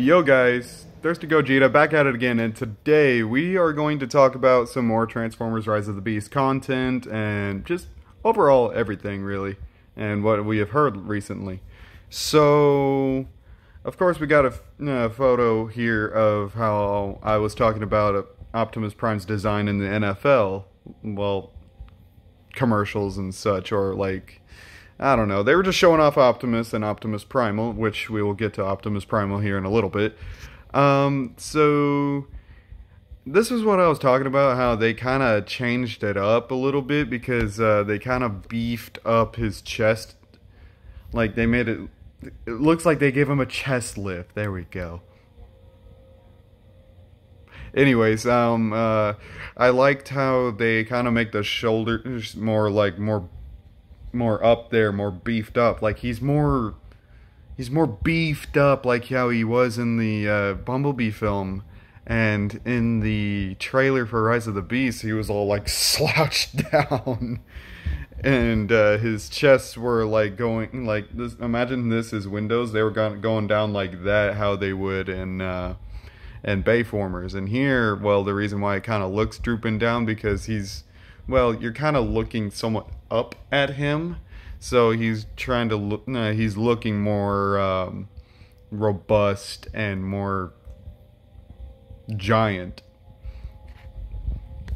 Yo guys, Thirsty Gogeta back at it again, and today we are going to talk about some more Transformers Rise of the Beast content and just overall everything really, and what we have heard recently. So, of course, we got a, a photo here of how I was talking about Optimus Prime's design in the NFL. Well, commercials and such, or like I don't know. They were just showing off Optimus and Optimus Primal, which we will get to Optimus Primal here in a little bit. Um, so this is what I was talking about, how they kind of changed it up a little bit because uh, they kind of beefed up his chest. Like they made it, it looks like they gave him a chest lift. There we go. Anyways, um, uh, I liked how they kind of make the shoulders more like more more up there, more beefed up. Like he's more he's more beefed up like how he was in the uh, Bumblebee film. And in the trailer for Rise of the Beast, he was all like slouched down. and uh, his chests were like going like this imagine this is windows they were going down like that how they would in uh and Bayformers and here well the reason why it kind of looks drooping down because he's well you're kind of looking somewhat up at him. So he's trying to look, no, he's looking more um, robust and more giant.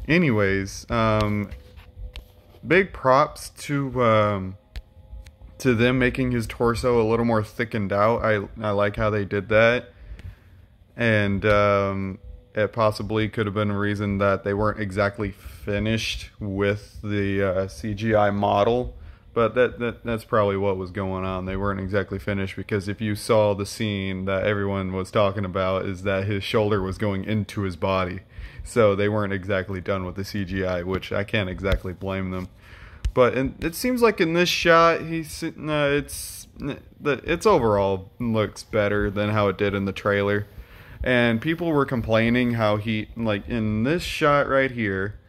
Anyways, um, big props to um, to them making his torso a little more thickened out. I I like how they did that, and um, it possibly could have been a reason that they weren't exactly finished with the uh, CGI model. But that, that that's probably what was going on. They weren't exactly finished because if you saw the scene that everyone was talking about is that his shoulder was going into his body. So they weren't exactly done with the CGI, which I can't exactly blame them. But in, it seems like in this shot, he's uh, it's it's overall looks better than how it did in the trailer and people were complaining how he like in this shot right here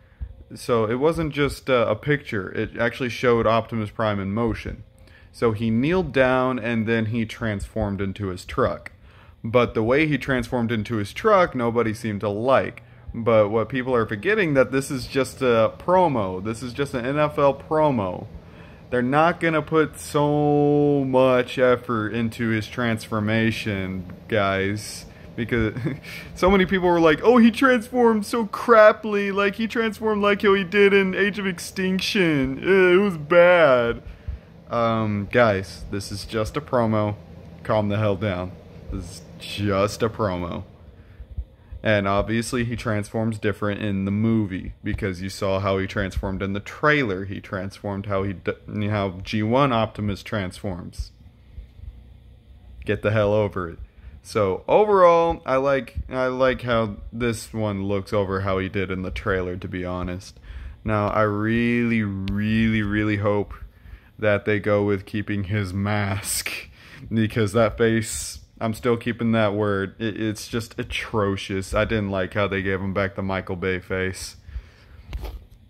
so it wasn't just uh, a picture. It actually showed optimus prime in motion. So he kneeled down and then he transformed into his truck. But the way he transformed into his truck nobody seemed to like. But what people are forgetting that this is just a promo. This is just an nfl promo. They're not going to put so much effort into his transformation guys because so many people were like, "Oh, he transformed so crappily, like he transformed like how he did in Age of Extinction. It was bad." Um, guys, this is just a promo. Calm the hell down. This is just a promo. And obviously, he transforms different in the movie because you saw how he transformed in the trailer. He transformed how he how G1 Optimus transforms. Get the hell over it. So overall, I like I like how this one looks over how he did in the trailer. To be honest, now I really, really, really hope that they go with keeping his mask because that face. I'm still keeping that word. It, it's just atrocious. I didn't like how they gave him back the Michael Bay face.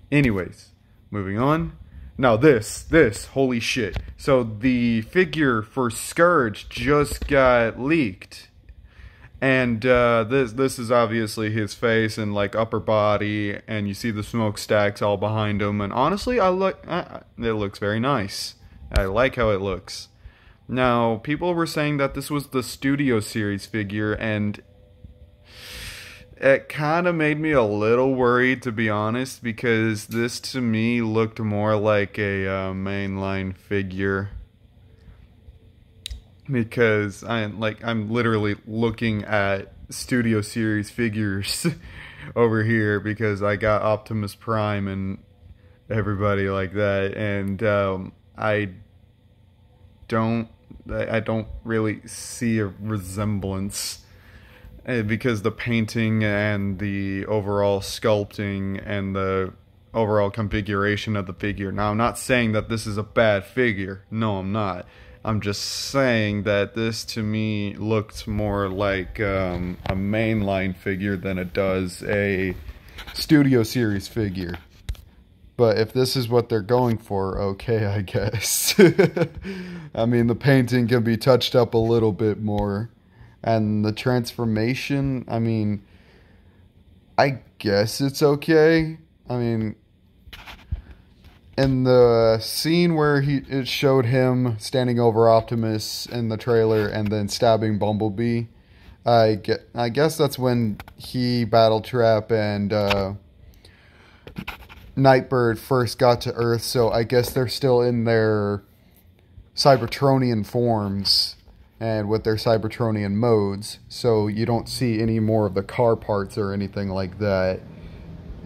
Anyways, moving on. Now this, this, holy shit. So the figure for Scourge just got leaked. And uh, this this is obviously his face and like upper body, and you see the smokestacks all behind him. And honestly, I look, it looks very nice. I like how it looks. Now, people were saying that this was the Studio Series figure, and it kind of made me a little worried to be honest because this to me looked more like a uh, mainline figure. Because I'm like I'm literally looking at studio series figures over here because I got Optimus Prime and everybody like that and um, I don't I don't really see a resemblance because the painting and the overall sculpting and the overall configuration of the figure. Now, I'm not saying that this is a bad figure. No, I'm not. I'm just saying that this to me looked more like um, a mainline figure than it does a studio series figure. But if this is what they're going for, okay, I guess. I mean, the painting can be touched up a little bit more. And the transformation, I mean, I guess it's okay. I mean, in the scene where he it showed him standing over Optimus in the trailer and then stabbing Bumblebee, I get I guess that's when he Battletrap and uh, Nightbird first got to Earth. So I guess they're still in their Cybertronian forms and with their Cybertronian modes. So you don't see any more of the car parts or anything like that.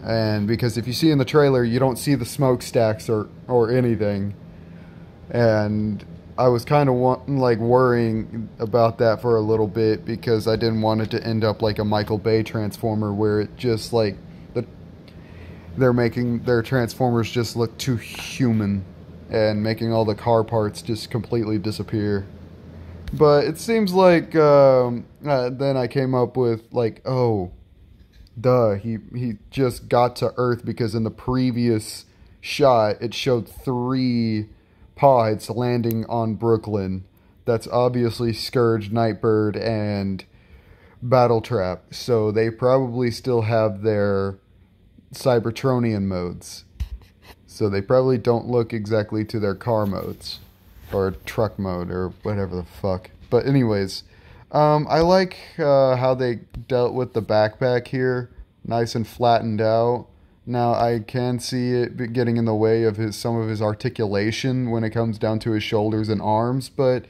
And because if you see in the trailer, you don't see the smokestacks or or anything. And I was kind of like worrying about that for a little bit because I didn't want it to end up like a Michael Bay transformer where it just like the they're making their transformers just look too human and making all the car parts just completely disappear. But it seems like um, uh, then I came up with like, oh, duh, he he just got to Earth because in the previous shot it showed three pods landing on Brooklyn. That's obviously Scourge, Nightbird, and Battletrap. So they probably still have their Cybertronian modes. So they probably don't look exactly to their car modes or truck mode or whatever the fuck. But anyways, um, I like uh, how they dealt with the backpack here, nice and flattened out. Now I can see it getting in the way of his some of his articulation when it comes down to his shoulders and arms, but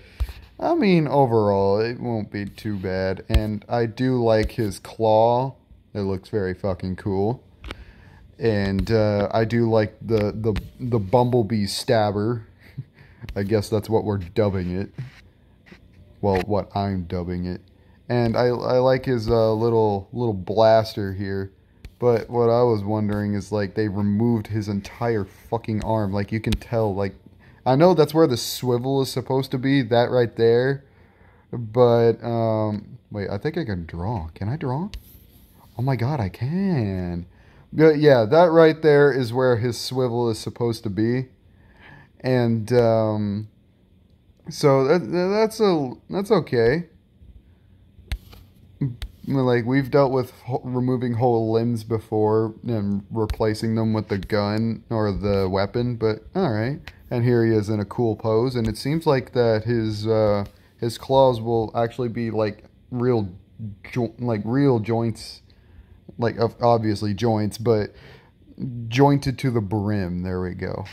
I mean overall it won't be too bad. And I do like his claw; it looks very fucking cool. And uh, I do like the the the bumblebee stabber. I guess that's what we're dubbing it. Well, what I'm dubbing it. And I I like his uh, little little blaster here but what I was wondering is like they removed his entire fucking arm. Like you can tell like I know that's where the swivel is supposed to be, that right there. But um wait, I think I can draw. Can I draw? Oh my god, I can. But yeah, that right there is where his swivel is supposed to be. And um so that, that's a that's okay like we've dealt with removing whole limbs before and replacing them with the gun or the weapon, but all right. And here he is in a cool pose, and it seems like that his uh, his claws will actually be like real, like real joints, like obviously joints, but jointed to the brim. There we go.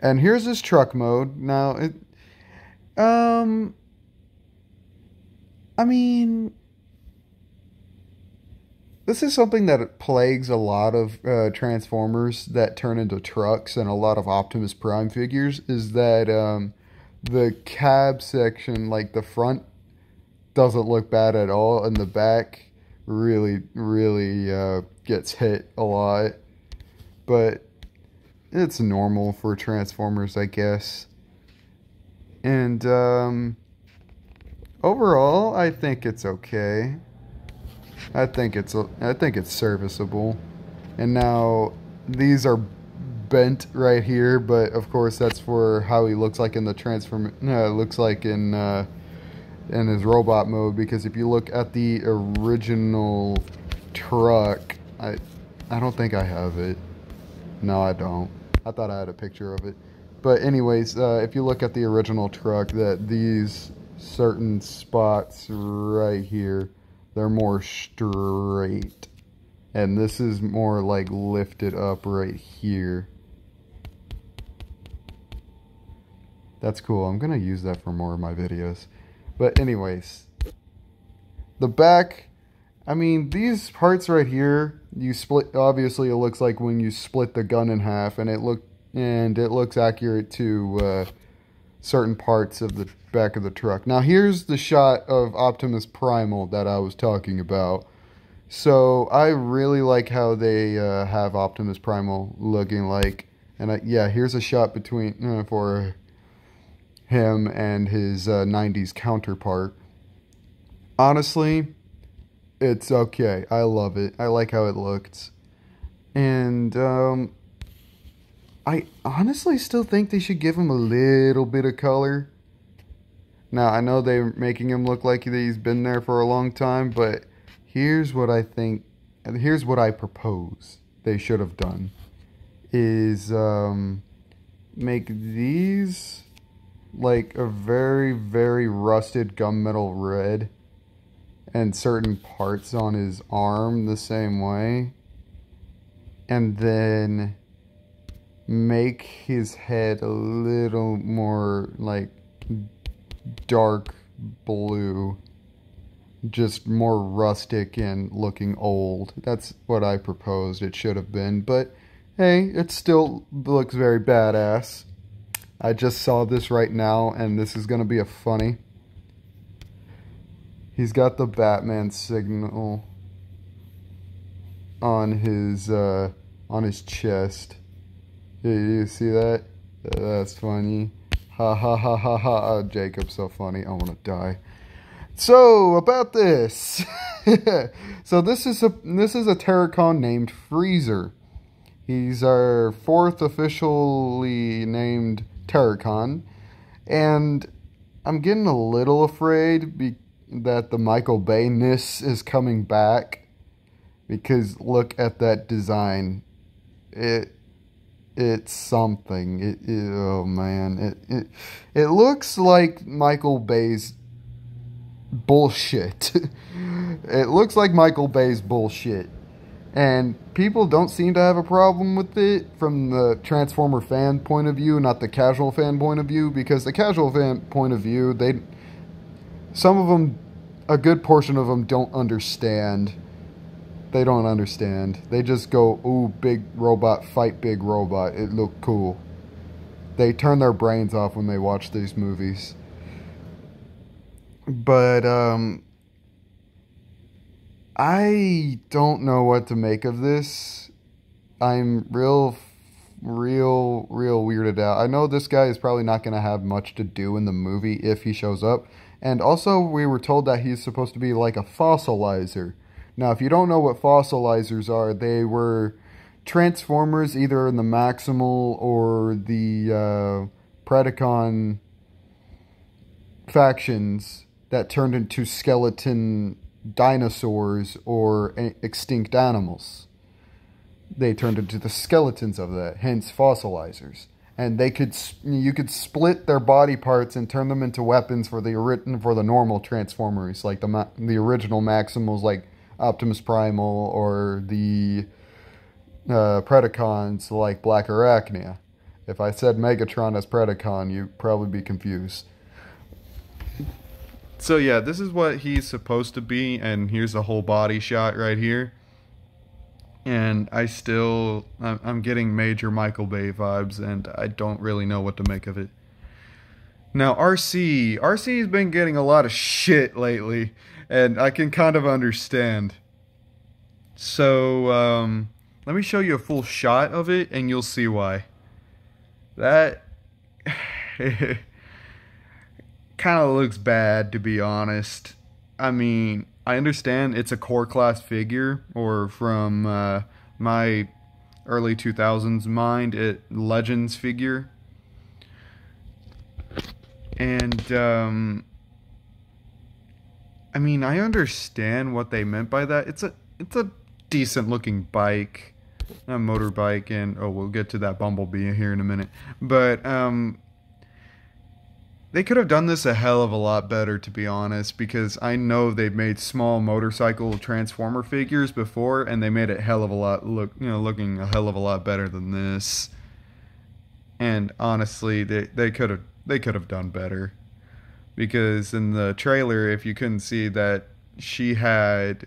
And here's his truck mode. Now it, um, I mean this is something that plagues a lot of uh, Transformers that turn into trucks and a lot of Optimus Prime figures is that um, the cab section, like the front, doesn't look bad at all, and the back really, really uh, gets hit a lot. But it's normal for Transformers, I guess. And um, overall, I think it's okay. I think it's I think it's serviceable. And now these are bent right here, but of course that's for how he looks like in the transform. No, it looks like in uh, in his robot mode. Because if you look at the original truck, I I don't think I have it. No, I don't. I thought I had a picture of it. But anyways, uh, if you look at the original truck, that these certain spots right here they're more straight. And this is more like lifted up right here. That's cool. I'm going to use that for more of my videos. But anyways, the back, I mean, these parts right here, you split, obviously it looks like when you split the gun in half and it look and it looks accurate to uh, certain parts of the back of the truck. Now here's the shot of Optimus Primal that I was talking about. So I really like how they uh, have Optimus Primal looking like, and I, yeah, here's a shot between uh, for him and his uh, '90s counterpart. Honestly, it's okay. I love it. I like how it looks, and um, I honestly still think they should give him a little bit of color Now, I know they're making him look like he's been there for a long time, but here's what I think, here's what I propose they should have done, is um, make these like a very, very rusted gunmetal red and certain parts on his arm the same way. And then make his head a little more like dark blue. Just more rustic and looking old. That's what I proposed it should have been. But hey, it still looks very badass. I just saw this right now, and this is going to be a funny. He's got the Batman signal on his uh, on his chest. Yeah, you see that? That's funny. Ha ha ha ha ha. Oh, Jacob's so funny. I want to die. So about this. so this is a this is a Terrorcon named Freezer. He's our fourth officially named Terrorcon, and I'm getting a little afraid be- that the Michael Bay-ness is coming back because look at that design. It it's something. It, it, oh man, it it it looks like Michael Bay's bullshit. it looks like Michael Bay's bullshit. And people don't seem to have a problem with it from the Transformer fan point of view, not the casual fan point of view, because the casual fan point of view, they some of them a good portion of them don't understand they don't understand. They just go, ooh, big robot, fight big robot. It looked cool. They turn their brains off when they watch these movies. But, um, I don't know what to make of this. I'm real, real, real weirded out. I know this guy is probably not going to have much to do in the movie if he shows up. And also, we were told that he's supposed to be like a fossilizer now, if you don't know what fossilizers are, they were transformers either in the Maximal or the uh, Predacon factions that turned into skeleton dinosaurs or extinct animals. They turned into the skeletons of that, hence fossilizers. And they could you could split their body parts and turn them into weapons for the written for the normal transformers, like the the original Maximals, like Optimus Primal or the uh, Predacons like Black Arachnia. If I said Megatron as Predacon, you'd probably be confused. So yeah, this is what he's supposed to be, and here's a whole body shot right here. And I still, I'm getting major Michael Bay vibes, and I don't really know what to make of it. Now, Arcee. Arcee's been getting a lot of shit lately, and I can kind of understand. So, um, let me show you a full shot of it, and you'll see why. That kind of looks bad, to be honest. I mean, I understand it's a core class figure, or from uh, my early 2000s mind, it Legends figure and um, I mean, I understand what they meant by that. It's a it's a decent looking bike, a motorbike, and oh, we'll get to that Bumblebee here in a minute. But um, they could have done this a hell of a lot better, to be honest, because I know they've made small motorcycle transformer figures before, and they made it hell of a lot look, you know, looking a hell of a lot better than this. And honestly, they they could have they could have done better. Because in the trailer, if you couldn't see that she had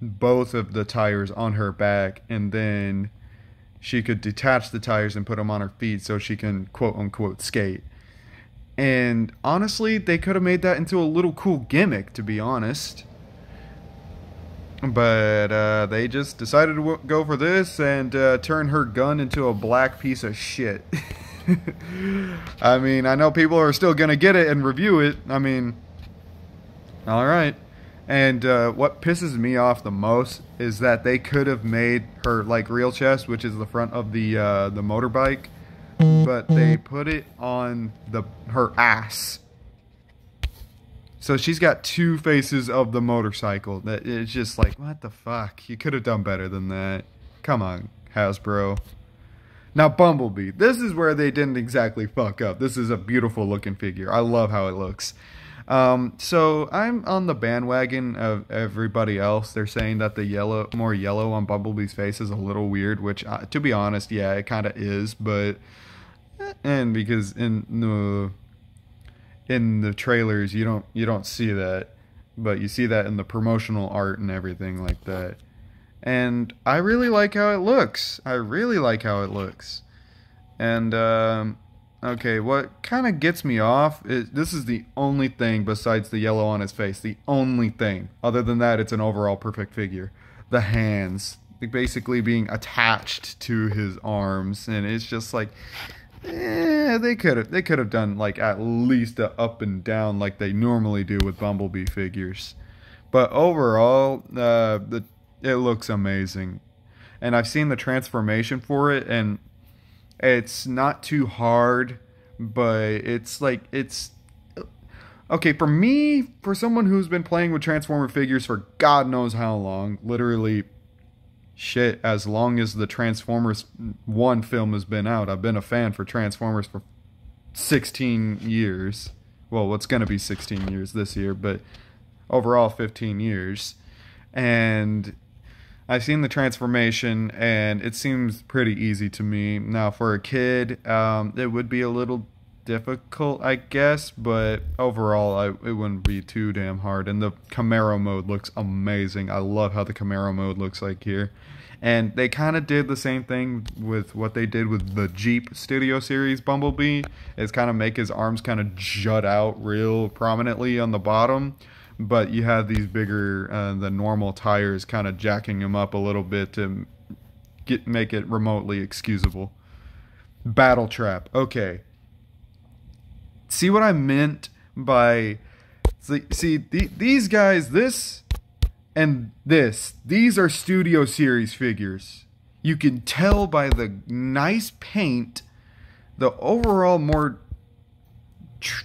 both of the tires on her back and then she could detach the tires and put them on her feet so she can quote unquote skate. And honestly, they could have made that into a little cool gimmick, to be honest. But uh, they just decided to go for this and uh, turn her gun into a black piece of shit. I mean, I know people are still going to get it and review it. I mean, all right. And uh, what pisses me off the most is that they could have made her like real chest, which is the front of the uh, the motorbike, but they put it on the her ass. So she's got two faces of the motorcycle. That it's just like, what the fuck? You could have done better than that. Come on, Hasbro. Now Bumblebee. This is where they didn't exactly fuck up. This is a beautiful looking figure. I love how it looks. Um, so I'm on the bandwagon of everybody else. They're saying that the yellow, more yellow on Bumblebee's face is a little weird, which, uh, to be honest, yeah, it kind of is. But and because in the in the trailers you don't you don't see that, but you see that in the promotional art and everything like that. And I really like how it looks. I really like how it looks. And um, Okay, what kind of gets me off is this is the only thing besides the yellow on his face. The only thing. Other than that, it's an overall perfect figure. The hands, basically being attached to his arms, and it's just like, eh, they could have they could have done like at least a up and down like they normally do with Bumblebee figures. But overall, uh, the it looks amazing, and I've seen the transformation for it, and it's not too hard, but it's like it's okay for me for someone who's been playing with transformer figures for god knows how long literally shit as long as the transformers 1 film has been out. I've been a fan for transformers for 16 years. Well what's going to be 16 years this year but overall 15 years. And I've seen the transformation, and it seems pretty easy to me. Now, for a kid, um, it would be a little difficult, I guess, but overall, I, it wouldn't be too damn hard. And the Camaro mode looks amazing. I love how the Camaro mode looks like here. And they kind of did the same thing with what they did with the Jeep Studio Series Bumblebee. Is kind of make his arms kind of jut out real prominently on the bottom but you have these bigger uh, the normal tires kind of jacking them up a little bit to get make it remotely excusable battle trap okay see what i meant by see, the, these guys this and this these are studio series figures. You can tell by the nice paint the overall more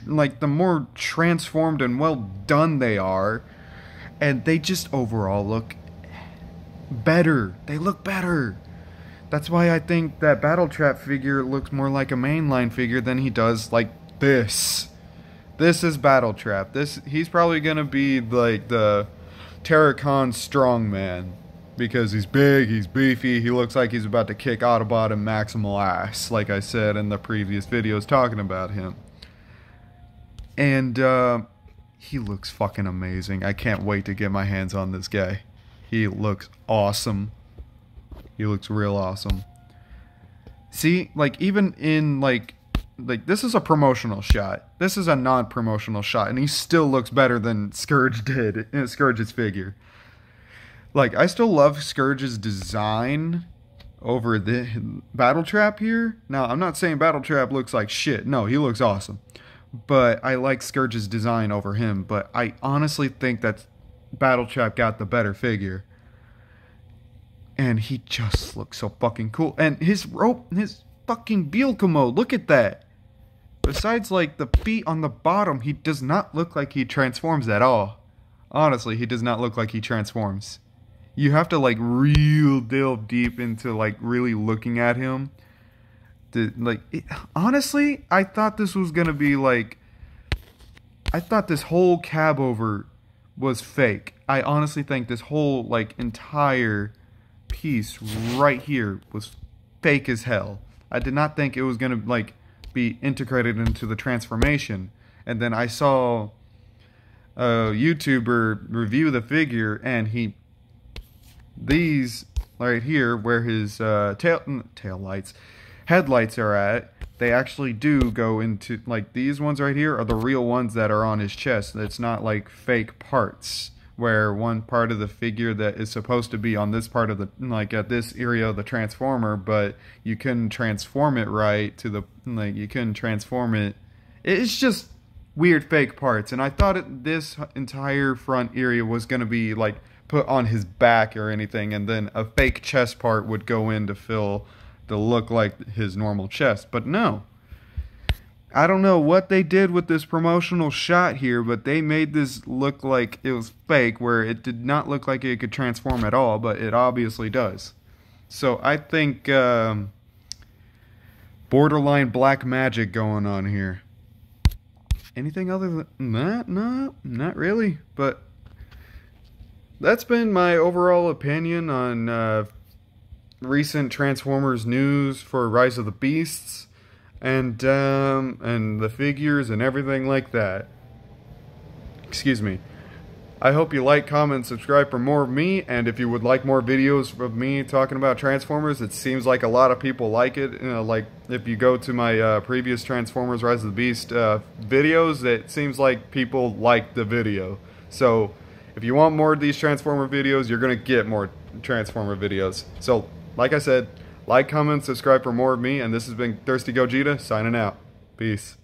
like the more transformed and well done they are and they just overall look better. They look better. That's why i think that battle trap figure looks more like a mainline figure than he does like this this is battle trap this he's probably gonna be like the Terrorcon strongman because he's big, he's beefy, he looks like he's about to kick Autobot and Maximal ass, like I said in the previous videos talking about him. And uh, he looks fucking amazing. I can't wait to get my hands on this guy. He looks awesome. He looks real awesome. See, like even in like like this is a promotional shot. This is a non-promotional shot, and he still looks better than Scourge did in Scourge's figure. Like I still love Scourge's design over the Battle Trap here. Now I'm not saying Battle Trap looks like shit. No, he looks awesome but I like Scourge's design over him. But I honestly think that Battle Trap got the better figure. And he just looks so fucking cool. And his rope, his fucking Bielka mode, look at that. Besides, like, the feet on the bottom, he does not look like he transforms at all. Honestly, he does not look like he transforms. You have to, like, real delve deep into, like, really looking at him the like it, honestly, I thought this was gonna be like I thought this whole cab over was fake. I honestly think this whole like entire piece right here was fake as hell. I did not think it was gonna like be integrated into the transformation. And then I saw a YouTuber review the figure and he these right here where his uh, tail tail lights headlights are at, they actually do go into like these ones right here are the real ones that are on his chest. It's not like fake parts where one part of the figure that is supposed to be on this part of the like at this area of the transformer, but you couldn't transform it right to the like you couldn't transform it. It's just weird fake parts, and I thought it, this entire front area was gonna be like put on his back or anything, and then a fake chest part would go in to fill to look like his normal chest, but no. I don't know what they did with this promotional shot here, but they made this look like it was fake, where it did not look like it could transform at all, but it obviously does. So I think um, borderline black magic going on here. Anything other than that? No, not really. But that's been my overall opinion on uh, recent Transformers news for Rise of the Beasts and um, and the figures and everything like that. Excuse me. I hope you like, comment, subscribe for more of me, and if you would like more videos of me talking about Transformers, it seems like a lot of people like it. You know, like, if you go to my uh, previous Transformers Rise of the Beast uh, videos, it seems like people like the video. So, if you want more of these Transformer videos, you're going to get more Transformer videos. So, like I said, like, comment, subscribe for more of me, and this has been Thirsty Gogeta, signing out. Peace.